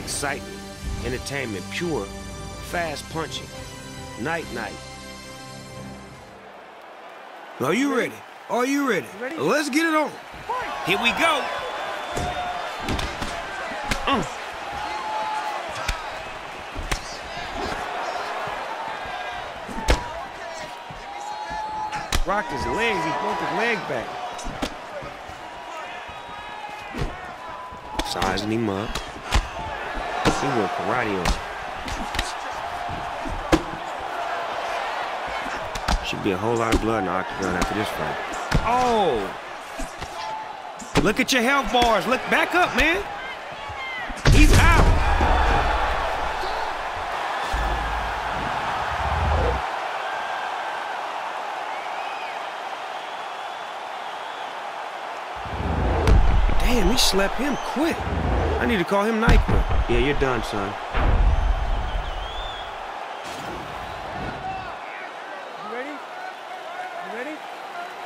excitement, entertainment, pure, fast punching. Night night. Are you ready? Are you ready? ready? Let's get it on. Here we go. Mm. Rocked his legs, he broke his leg back. Sizing him up. Went karate. Should be a whole lot of blood in the octagon after this fight. Oh! Look at your health bars. Look back up, man. He's out. Damn, he slept him quick. I need to call him NyQuil. Yeah, you're done, son. You ready? You ready?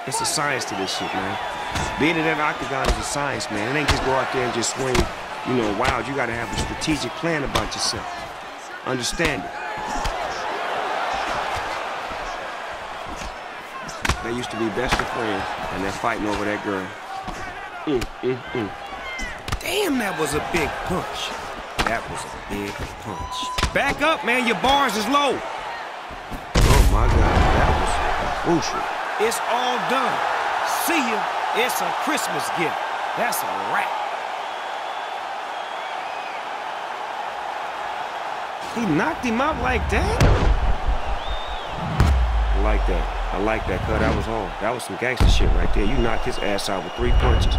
It's a science to this shit, man. Being in that octagon is a science, man. It ain't just go out there and just swing, you know, wild. You gotta have a strategic plan about yourself. Understand it. They used to be best of friends, and they're fighting over that girl. Mm, mm, mm. Damn, that was a big punch. That was a big punch. Back up, man. Your bars is low. Oh, my God. That was crucial. It's all done. See ya. It's a Christmas gift. That's a wrap. He knocked him out like that? I like that. I like that cut. That was hard. That was some gangster shit right there. You knocked his ass out with three punches.